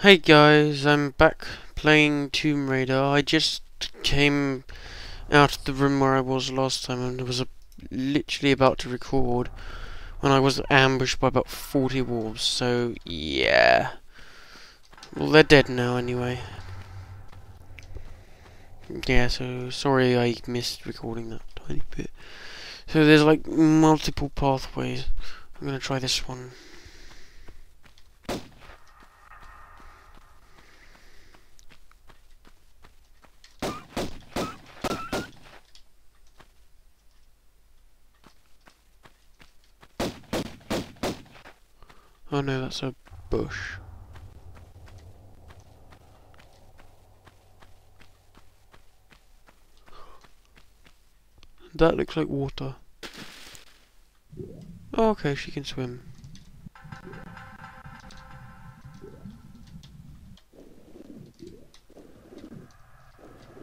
Hey guys, I'm back playing Tomb Raider. I just came out of the room where I was last time and was uh, literally about to record when I was ambushed by about 40 wolves, so yeah. Well, they're dead now anyway. Yeah, so sorry I missed recording that tiny bit. So there's like multiple pathways. I'm gonna try this one. Oh no, that's a bush. That looks like water. Oh, okay, she can swim.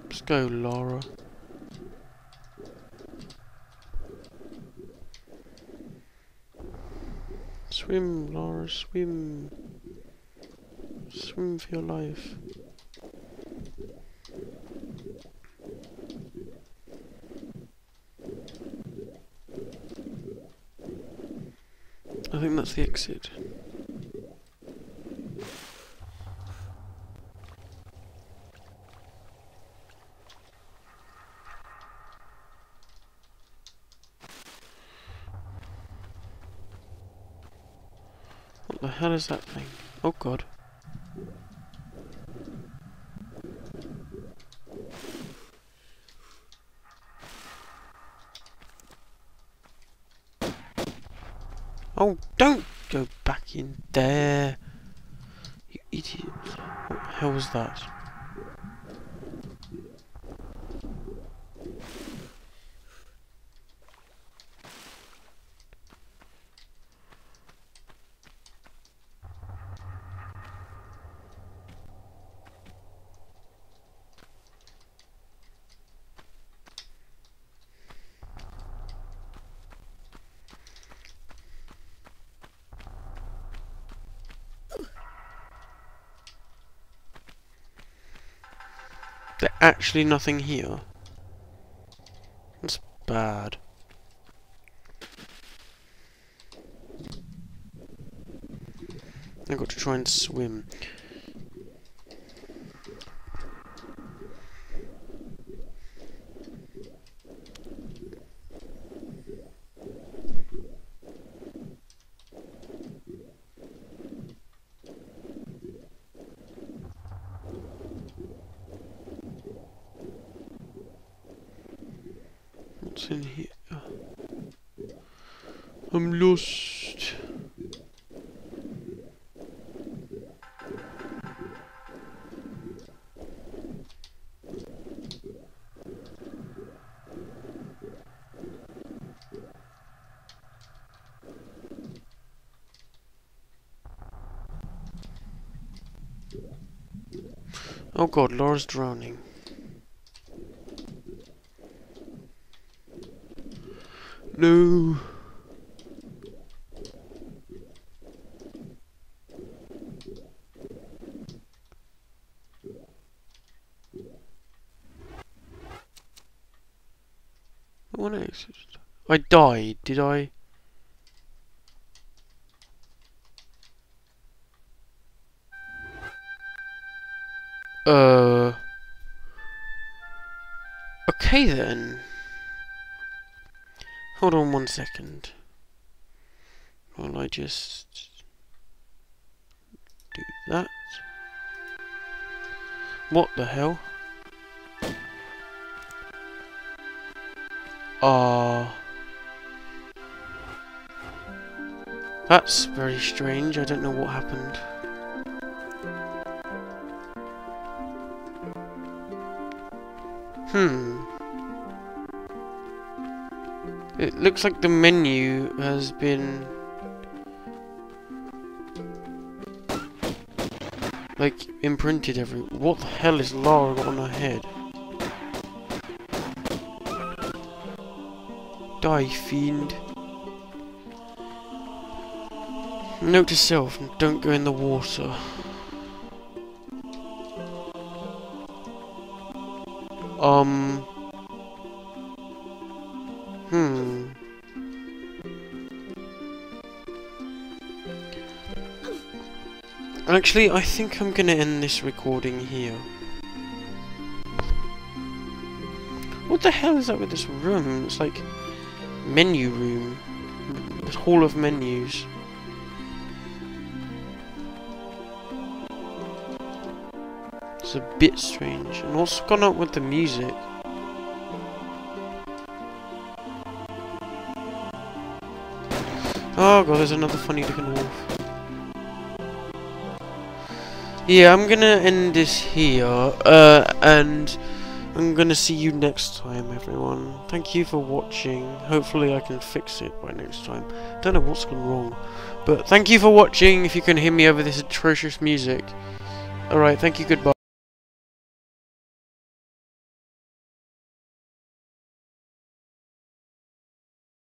Let's go, Laura. Swim, Laura, swim. Swim for your life. I think that's the exit. The hell is that thing? Oh god. Oh, don't go back in there. You idiot. What the hell was that? There's actually nothing here. That's bad. I've got to try and swim. In here? I'm lost. Oh god, Laura's drowning. No. I died, did I? Uh. Okay then. Hold on one second. While I just do that. What the hell? Ah. That's very strange. I don't know what happened. Hmm. It looks like the menu has been... Like, imprinted every... What the hell is Lara got on her head? Die, fiend. Note to self, don't go in the water. Um... Hmm. Actually, I think I'm gonna end this recording here. What the hell is that with this room? It's like menu room. Hall of menus. It's a bit strange. And what's gone up with the music? Oh god, there's another funny looking wolf. Yeah, I'm gonna end this here, uh, and I'm gonna see you next time, everyone. Thank you for watching. Hopefully I can fix it by next time. Don't know what's gone wrong. But thank you for watching, if you can hear me over this atrocious music. Alright, thank you, goodbye.